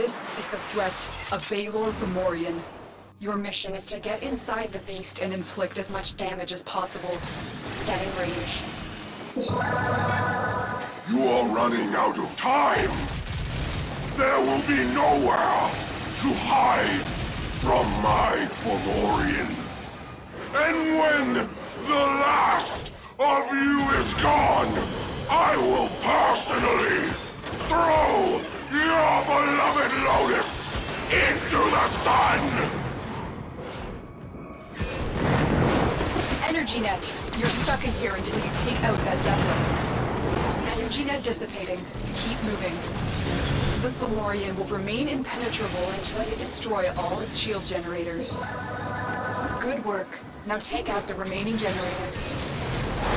This is the threat of Balor Fomorian. Your mission is to get inside the beast and inflict as much damage as possible. Get in range. You are running out of time! There will be nowhere to hide from my Fomorians. And when the last of you is gone, I will personally throw Lotus into the sun! Energy net. You're stuck in here until you take out that Zeppelin. Energy net dissipating. Keep moving. The Thalorian will remain impenetrable until you destroy all its shield generators. Good work. Now take out the remaining generators.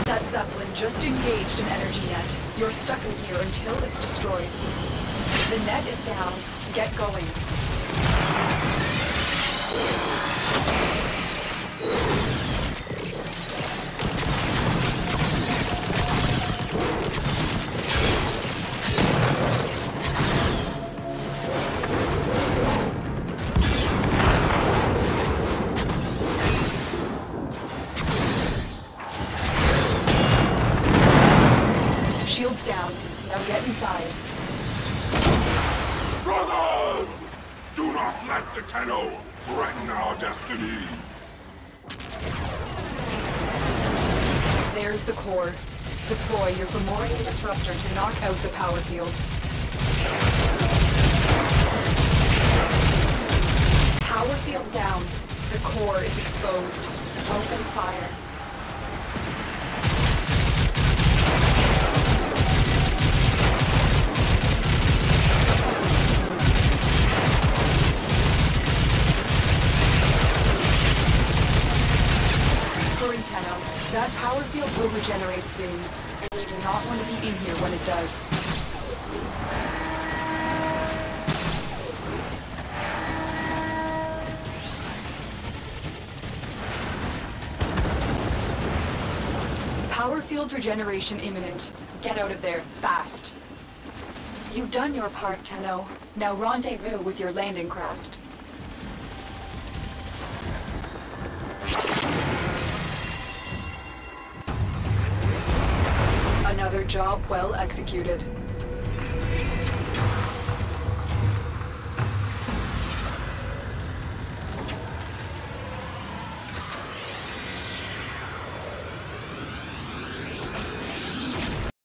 That Zeppelin just engaged an energy net. You're stuck in here until it's destroyed. The net is down. Get going. Shields down. Now get inside. Brothers! Do not let the Tenno threaten our destiny! There's the core. Deploy your Fomorian disruptor to knock out the power field. Power field down. The core is exposed. Open fire. Power field will regenerate soon, and you do not want to be in here when it does. Power field regeneration imminent. Get out of there, fast. You've done your part, Tenno. Now rendezvous with your landing craft. Job well executed.